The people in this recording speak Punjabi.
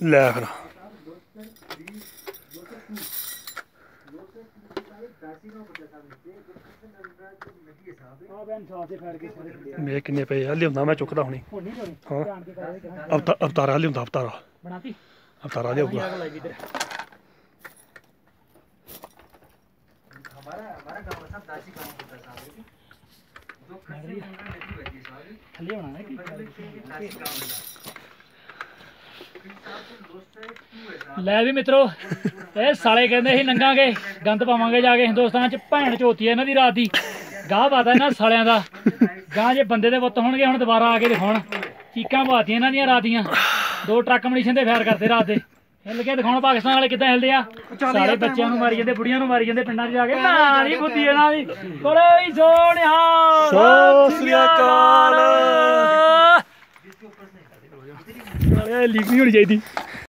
ਲੈ ਫਿਰ ਆ ਬੈਨ ਸਾਹ ਤੇ ਫੜ ਕੇ ਸਾਰੇ ਖੜੇ ਮੇਰੇ ਕਿੰਨੇ ਪਏ ਆ ਲਿਆਉਂਦਾ ਮੈਂ ਚੁੱਕਦਾ ਹੁਣੀ ਹੁਣ ਨਹੀਂ ਹੋਣੀ ਹਾਂ। ਜਾਣ ਕੇ ਕਰੇ ਕਿ ਅਵਤਾ- ਅਵਤਾਰਾ ਲਿਆਉਂਦਾ ਅਵਤਾਰਾ ਬਣਾਤੀ ਅਵਤਾਰਾ ਲਿਆਊਗਾ ਆਗ ਲਾਈ ਇਧਰ हमारा हमारा गांव था दासी गांव होता था लेकिन दो खर्चे उन्होंने नहीं बची सारी ਥੱਲੇ ਹੋਣਾ ਹੈ ਕੀ बगल के दासी गांव में दोस्त है क्यों ऐसा ਲੈ ਵੀ ਮਿੱਤਰੋ ਇਹ ਸਾਲੇ ਕਹਿੰਦੇ ਸੀ ਲੰਘਾਂਗੇ ਗੰਦ ਪਾਵਾਂਗੇ ਜਾ ਕੇ ਹਿੰਦੁਸਤਾਨ ਚ ਭੈਣ ਚੋਤੀ ਇਹਨਾਂ ਦੀ ਰਾਤ ਦੀ। ਗਾਹ ਪਾਤਾ ਇਹਨਾਂ ਸਾਲਿਆਂ ਦਾ। ਗਾਹ ਜੇ ਬੰਦੇ ਦੇ ਪੁੱਤ ਹੋਣਗੇ ਹੁਣ ਦੁਬਾਰਾ ਆ ਕੇ ਦਿਖਾਉਣ। ਚੀਕਾਂ ਪਾਤੀਆਂ ਇਹਨਾਂ ਦੀਆਂ ਰਾਤ ਦੀਆਂ। ਦੋ ਟਰੱਕ ਮਨੀਸ਼ਨ ਦੇ ਫਾਇਰ ਕਰਦੇ ਰਾਤ ਦੇ। ਹਿੱਲ ਕੇ ਦਿਖਾਉਣ ਪਾਕਿਸਤਾਨ ਵਾਲੇ ਕਿੱਦਾਂ ਹਿਲਦੇ ਆ। ਸਾਰੇ ਬੱਚਿਆਂ ਨੂੰ ਮਾਰੀ ਜਾਂਦੇ ਬੁੜੀਆਂ ਨੂੰ ਮਾਰੀ ਜਾਂਦੇ ਪਿੰਡਾਂ 'ਚ ਜਾ ਕੇ। ਨਾ ਨਹੀਂ ਬੁੱਧੀ ਇਹਨਾਂ ਦੀ। ਬੜੇ ਸੋਹਣਿਆ ਸਤਿ ਸ੍ਰੀ ਅਕਾਲ। ਨਾਲੇ ਲੀਕ ਨਹੀਂ ਹੋਣੀ ਚਾਹੀਦੀ।